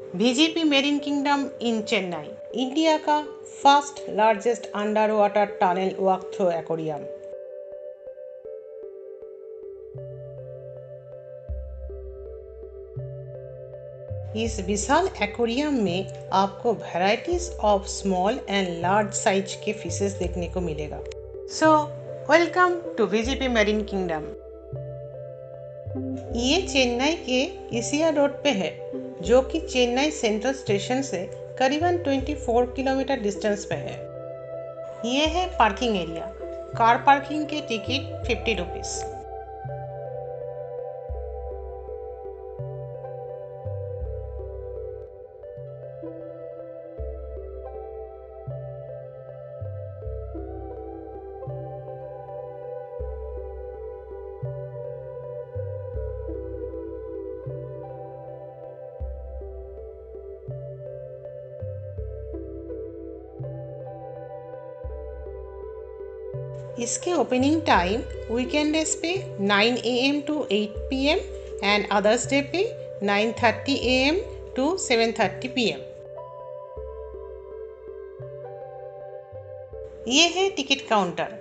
VGP Marine Kingdom in Chennai, India का first largest under water tunnel walk through aquarium इस विशाल aquarium में आपको varieties of small and large size के fishes देखने को मिलेगा। So welcome to VGP marine kingdom ये चेन्नई के इसिया रोड पे है, जो कि चेन्नई सेंट्रल स्टेशन से करीबन 24 किलोमीटर डिस्टेंस पे है। ये है पार्किंग एरिया। कार पार्किंग के टिकट फिफ्टी रुपीज़ इसके ओपनिंग टाइम वीकेंड डेज़ पे 9 A M to 8 P M and others day पे 9:30 A M to 7:30 P M ये है ticket counter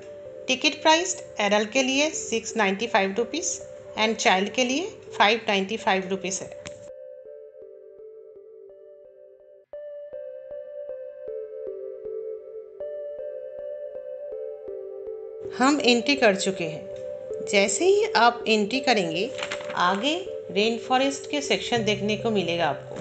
ticket price adult के लिए six ninety five rupees and child के लिए five ninety five rupees है। हम एंट्री कर चुके हैं। जैसे ही आप एंट्री करेंगे, आगे रेन फॉरेस्ट के सेक्शन देखने को मिलेगा आपको।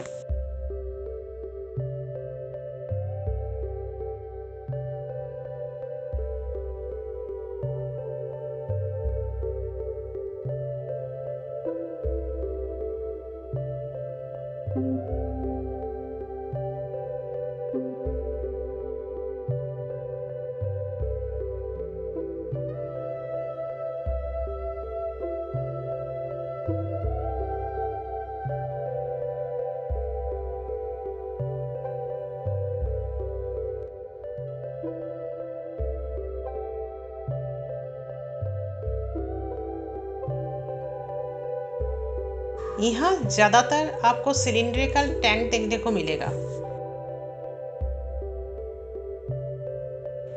यहाँ ज़्यादातर आपको सिलिंड्रिकल टैंक देखने को मिलेगा।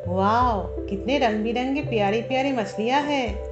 वाह कितने रंग बिरंगी प्यारी प्यारी मछलियाँ हैं।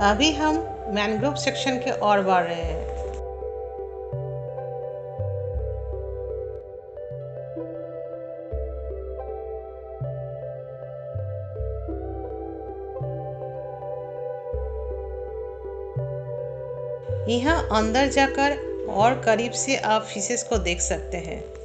अभी हम मैनग्रोव सेक्शन के और बढ़ रहे हैं। यहाँ अंदर जाकर और करीब से आप फिशेस को देख सकते हैं।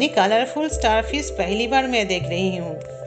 इतनी कलरफुल स्टारफिश पहली बार मैं देख रही हूँ।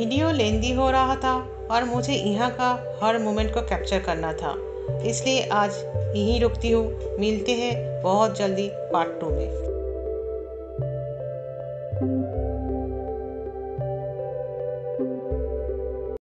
वीडियो लेंदी हो रहा था और मुझे यहाँ का हर मोमेंट को कैप्चर करना था। इसलिए आज यहीं रुकती हूँ। मिलते हैं बहुत जल्दी पार्ट टू में।